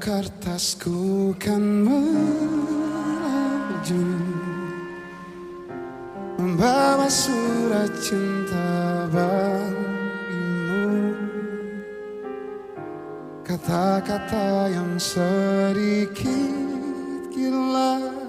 kertasku kan melaju Membawa surat cinta bagimu. Kata-kata yang sedikit gila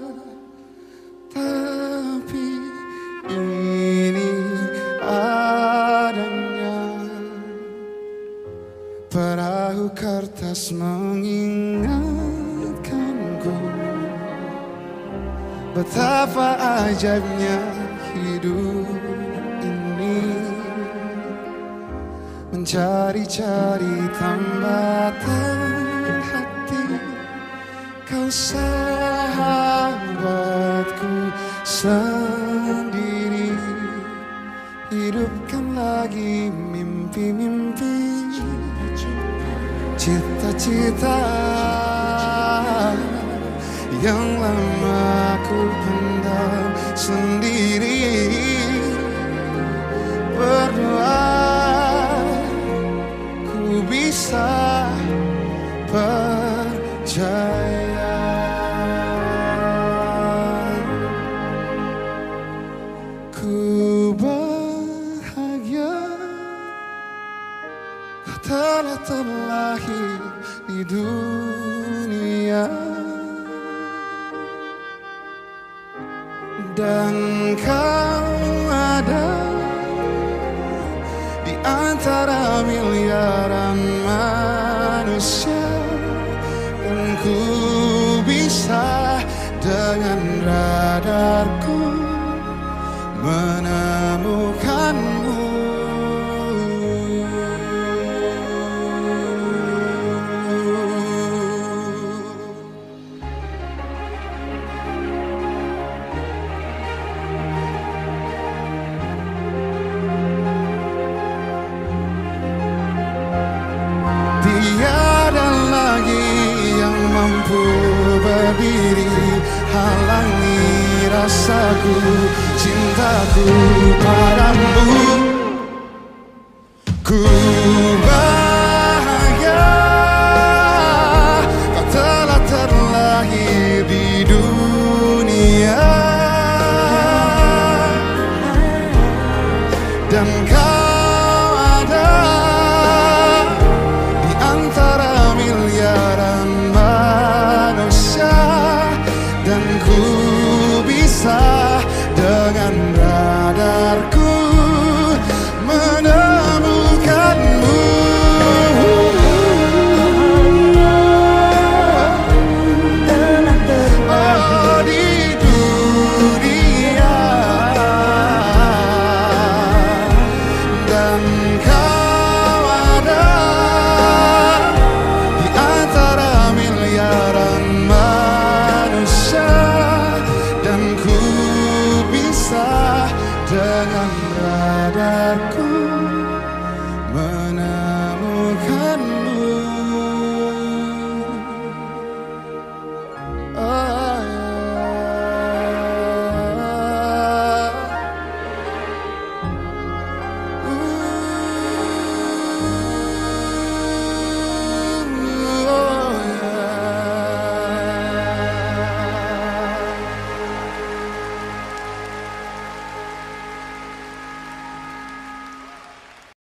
Perahu kertas mengingatkanku. Betapa ajaibnya hidup ini. Mencari-cari tambatan hati. Kau sahabatku sendiri. Hidupkan lagi mimpi-mimpi Cita-cita yang lama ku pendam sendiri. Berdoa ku bisa percaya telah terlahir di dunia. Dan kau ada Di antara miliaran manusia Dan ku bisa dengan radarku Menemukanmu Tiada lagi yang mampu berdiri Halangi rasaku Cintaku padamu. Ku bahagia Kau terlahir di dunia. Dan I could.